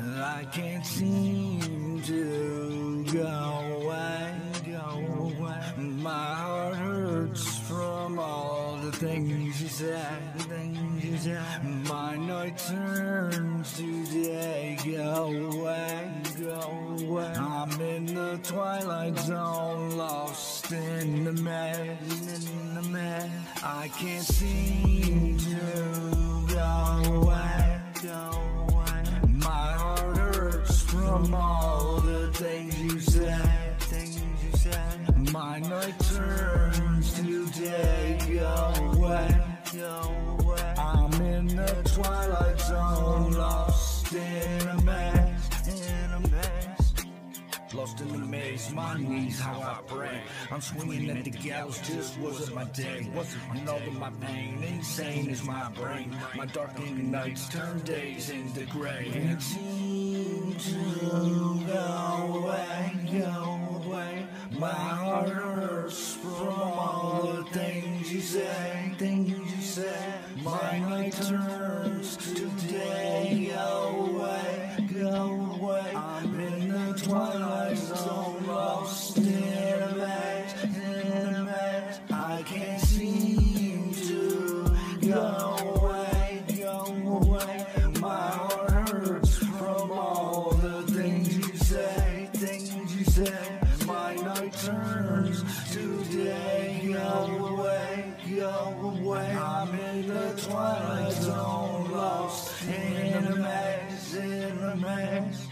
I can't seem to go away, go away. My heart hurts from all the things you said, things you said. My night turns to day, go away, go away. I'm in the twilight zone, lost in the mess, in the mess. I can't seem to go away, go away. I'm in the twilight zone, lost in a maze. Lost in the maze, my knees, how I pray. I'm swinging at the gallows, just wasn't my day. And all of my pain, insane is my brain. My darkening nights turn days into gray. And it seems to go away, go away. My turns to day, go away, go away. I'm in the twilight zone, lost in a maze, in a maze. I can't seem to go away, go away. My heart hurts from all the things you say, things you say. My night turns to day, go away, go away. I'm in the twilight zone, lost in a maze, in a maze.